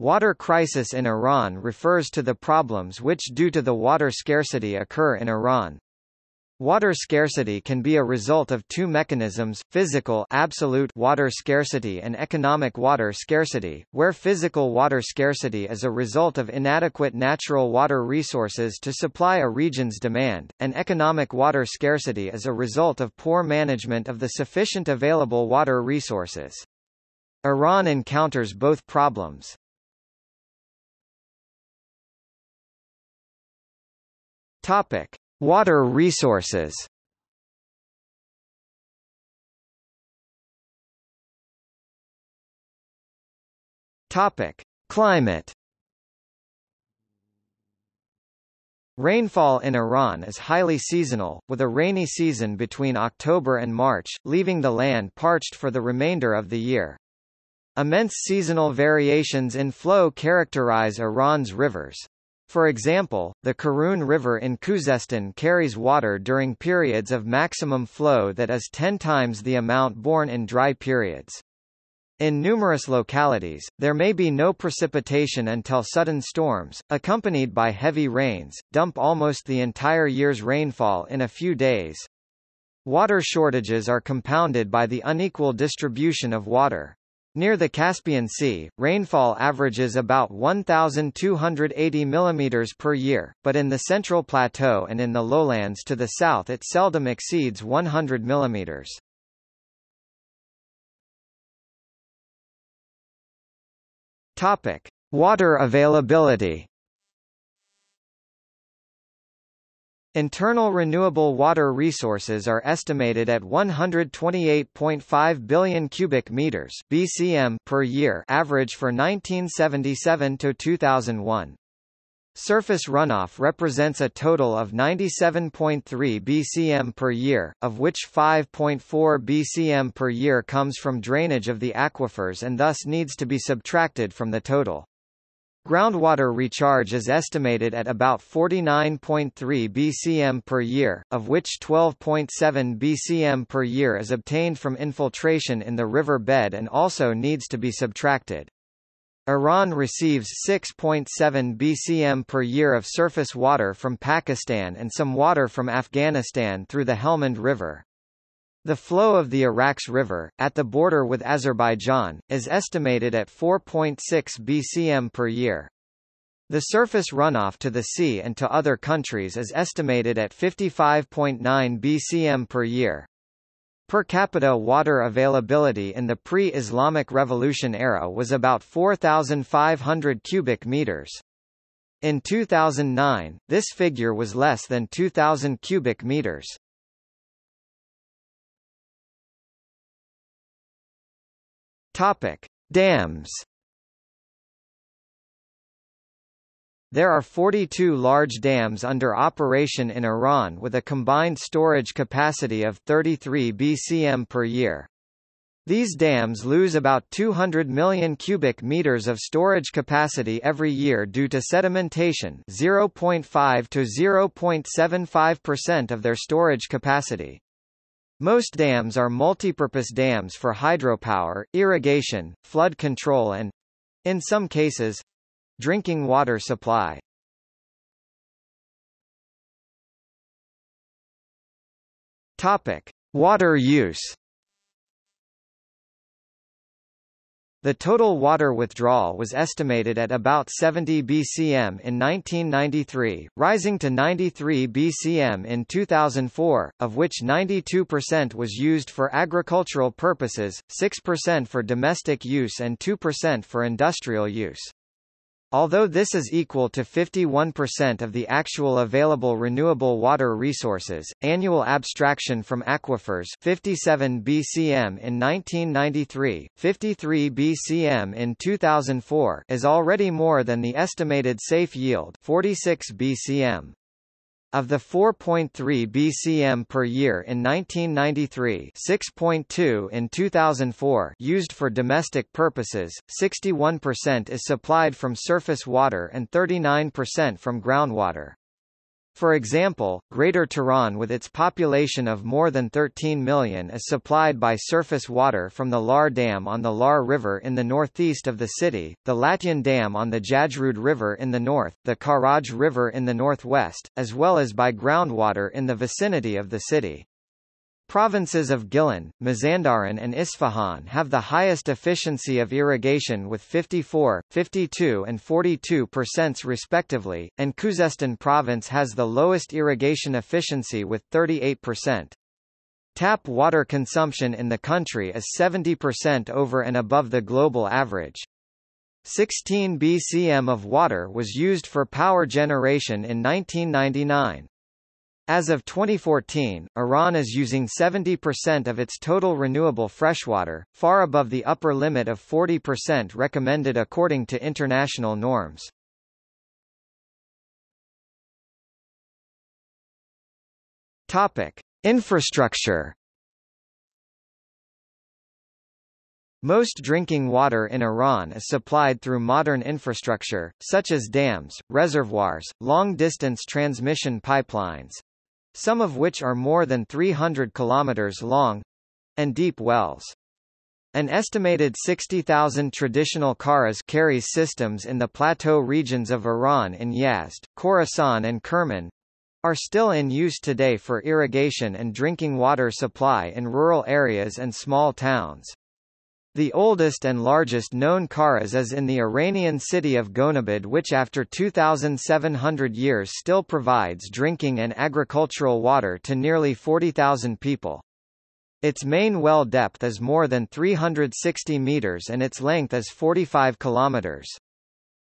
Water crisis in Iran refers to the problems which due to the water scarcity occur in Iran. Water scarcity can be a result of two mechanisms, physical absolute water scarcity and economic water scarcity, where physical water scarcity is a result of inadequate natural water resources to supply a region's demand, and economic water scarcity is a result of poor management of the sufficient available water resources. Iran encounters both problems. Topic. Water resources Topic: Climate. Rainfall in Iran is highly seasonal, with a rainy season between October and March, leaving the land parched for the remainder of the year. Immense seasonal variations in flow characterize Iran's rivers. For example, the Karun River in Khuzestan carries water during periods of maximum flow that is 10 times the amount borne in dry periods. In numerous localities, there may be no precipitation until sudden storms, accompanied by heavy rains, dump almost the entire year's rainfall in a few days. Water shortages are compounded by the unequal distribution of water. Near the Caspian Sea, rainfall averages about 1,280 mm per year, but in the Central Plateau and in the lowlands to the south it seldom exceeds 100 mm. Topic: Water availability. Internal renewable water resources are estimated at 128.5 billion cubic meters (BCM) per year, average for 1977 to 2001. Surface runoff represents a total of 97.3 BCM per year, of which 5.4 BCM per year comes from drainage of the aquifers and thus needs to be subtracted from the total. Groundwater recharge is estimated at about 49.3 bcm per year, of which 12.7 bcm per year is obtained from infiltration in the river bed and also needs to be subtracted. Iran receives 6.7 bcm per year of surface water from Pakistan and some water from Afghanistan through the Helmand River. The flow of the Arax River, at the border with Azerbaijan, is estimated at 4.6 bcm per year. The surface runoff to the sea and to other countries is estimated at 55.9 bcm per year. Per capita water availability in the pre-Islamic Revolution era was about 4,500 cubic meters. In 2009, this figure was less than 2,000 cubic meters. Topic: Dams. There are 42 large dams under operation in Iran with a combined storage capacity of 33 bcm per year. These dams lose about 200 million cubic meters of storage capacity every year due to sedimentation 0.5 to 0.75% of their storage capacity. Most dams are multipurpose dams for hydropower, irrigation, flood control and in some cases drinking water supply. Topic: Water use The total water withdrawal was estimated at about 70 bcm in 1993, rising to 93 bcm in 2004, of which 92% was used for agricultural purposes, 6% for domestic use and 2% for industrial use. Although this is equal to 51% of the actual available renewable water resources, annual abstraction from aquifers 57 bcm in 1993, 53 bcm in 2004 is already more than the estimated safe yield 46 bcm. Of the 4.3 bcm per year in 1993 6.2 in 2004 used for domestic purposes, 61% is supplied from surface water and 39% from groundwater. For example, Greater Tehran with its population of more than 13 million is supplied by surface water from the Lar Dam on the Lar River in the northeast of the city, the Latyan Dam on the Jajrud River in the north, the Karaj River in the northwest, as well as by groundwater in the vicinity of the city. Provinces of Gilan, Mazandaran and Isfahan have the highest efficiency of irrigation with 54, 52 and 42 percent respectively, and Khuzestan province has the lowest irrigation efficiency with 38 percent. Tap water consumption in the country is 70% over and above the global average. 16 BCM of water was used for power generation in 1999. As of 2014, Iran is using 70% of its total renewable freshwater, far above the upper limit of 40% recommended according to international norms. Topic: Infrastructure Most drinking water in Iran is supplied through modern infrastructure, such as dams, reservoirs, long-distance transmission pipelines, some of which are more than 300 kilometers long, and deep wells. An estimated 60,000 traditional kharas carries systems in the plateau regions of Iran in Yazd, Khorasan and Kerman are still in use today for irrigation and drinking water supply in rural areas and small towns. The oldest and largest known Karas is in the Iranian city of Gonabad which after 2,700 years still provides drinking and agricultural water to nearly 40,000 people. Its main well depth is more than 360 meters and its length is 45 kilometers.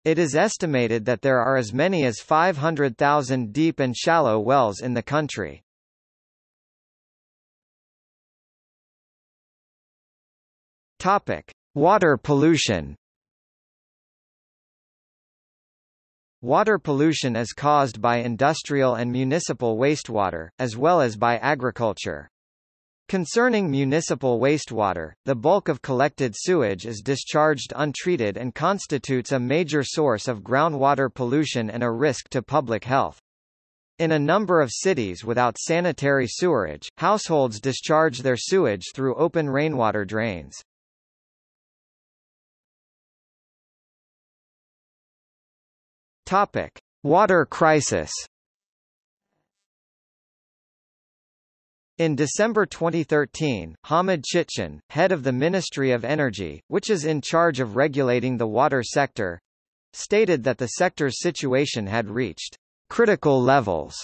It is estimated that there are as many as 500,000 deep and shallow wells in the country. Topic: Water pollution. Water pollution is caused by industrial and municipal wastewater, as well as by agriculture. Concerning municipal wastewater, the bulk of collected sewage is discharged untreated and constitutes a major source of groundwater pollution and a risk to public health. In a number of cities without sanitary sewerage, households discharge their sewage through open rainwater drains. Topic: Water crisis. In December 2013, Hamid Chitchian, head of the Ministry of Energy, which is in charge of regulating the water sector, stated that the sector's situation had reached critical levels.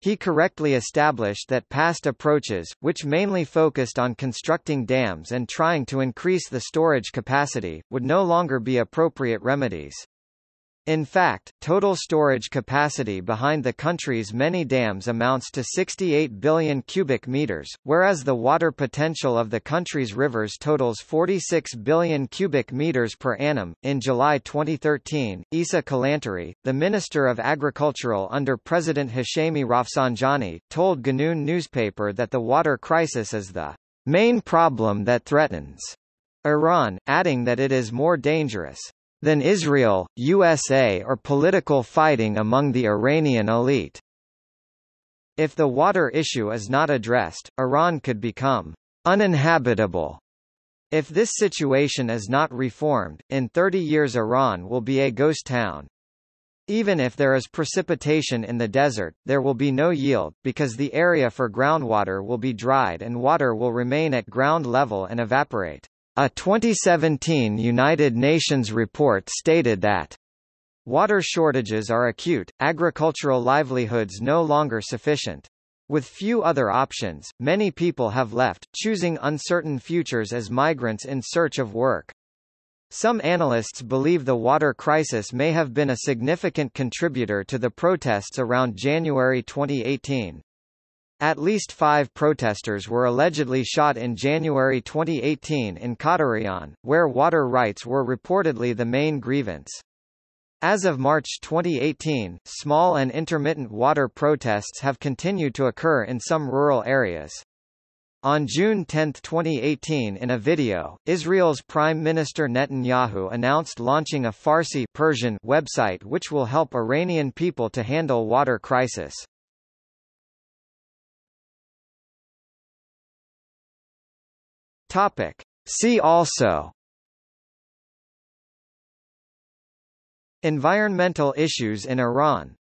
He correctly established that past approaches, which mainly focused on constructing dams and trying to increase the storage capacity, would no longer be appropriate remedies. In fact, total storage capacity behind the country's many dams amounts to 68 billion cubic meters, whereas the water potential of the country's rivers totals 46 billion cubic meters per annum. In July 2013, Isa Kalantari, the Minister of Agricultural under President Hashemi Rafsanjani, told Ghanoon newspaper that the water crisis is the main problem that threatens Iran, adding that it is more dangerous than Israel, USA or political fighting among the Iranian elite. If the water issue is not addressed, Iran could become uninhabitable. If this situation is not reformed, in 30 years Iran will be a ghost town. Even if there is precipitation in the desert, there will be no yield, because the area for groundwater will be dried and water will remain at ground level and evaporate. A 2017 United Nations report stated that water shortages are acute, agricultural livelihoods no longer sufficient. With few other options, many people have left, choosing uncertain futures as migrants in search of work. Some analysts believe the water crisis may have been a significant contributor to the protests around January 2018. At least five protesters were allegedly shot in January 2018 in Qahderijan, where water rights were reportedly the main grievance. As of March 2018, small and intermittent water protests have continued to occur in some rural areas. On June 10, 2018 in a video, Israel's Prime Minister Netanyahu announced launching a Farsi Persian website which will help Iranian people to handle water crisis. Topic. See also Environmental issues in Iran